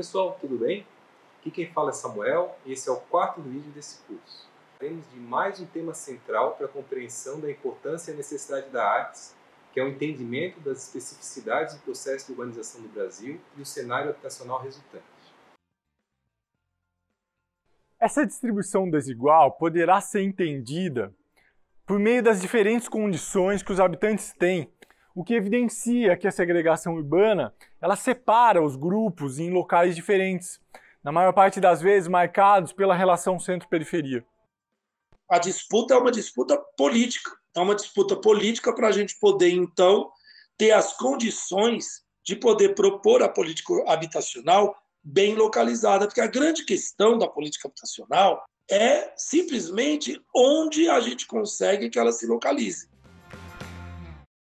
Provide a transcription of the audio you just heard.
pessoal, tudo bem? Aqui quem fala é Samuel e esse é o quarto vídeo desse curso. Falaremos de mais um tema central para a compreensão da importância e necessidade da artes, que é o entendimento das especificidades do processo de urbanização do Brasil e o cenário habitacional resultante. Essa distribuição desigual poderá ser entendida por meio das diferentes condições que os habitantes têm, o que evidencia que a segregação urbana ela separa os grupos em locais diferentes, na maior parte das vezes marcados pela relação centro-periferia. A disputa é uma disputa política, é uma disputa política para a gente poder, então, ter as condições de poder propor a política habitacional bem localizada, porque a grande questão da política habitacional é simplesmente onde a gente consegue que ela se localize.